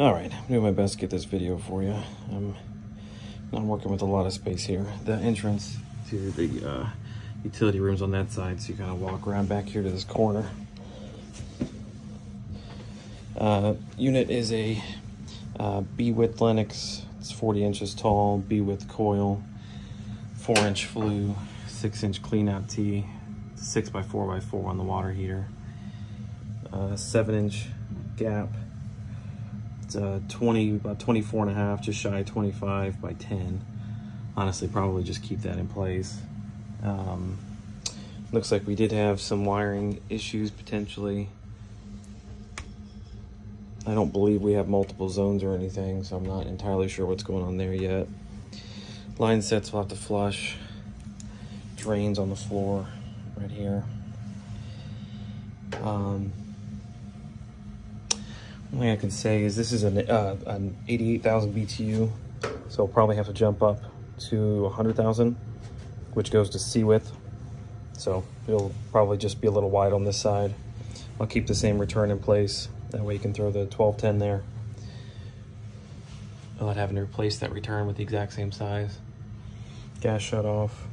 All right, I'm doing my best to get this video for you. I'm, I'm working with a lot of space here. The entrance to the uh, utility rooms on that side, so you kind of walk around back here to this corner. Uh, unit is a uh, B-width Lennox. It's 40 inches tall, B-width coil, 4-inch flue, 6-inch clean-out T, 6x4x4 on the water heater, uh, 7-inch gap. It's uh, 20, about 24 and a half, just shy of 25 by 10. Honestly, probably just keep that in place. Um, looks like we did have some wiring issues potentially. I don't believe we have multiple zones or anything, so I'm not entirely sure what's going on there yet. Line sets will have to flush. Drains on the floor right here. Um, thing I can say is this is an, uh, an 88,000 BTU, so I'll probably have to jump up to 100,000, which goes to C width. So it'll probably just be a little wide on this side. I'll keep the same return in place. That way you can throw the 1210 there without having to replace that return with the exact same size. Gas shut off.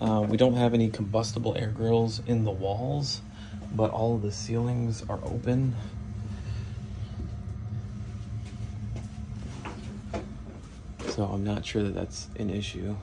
Uh, we don't have any combustible air grills in the walls, but all of the ceilings are open. So I'm not sure that that's an issue.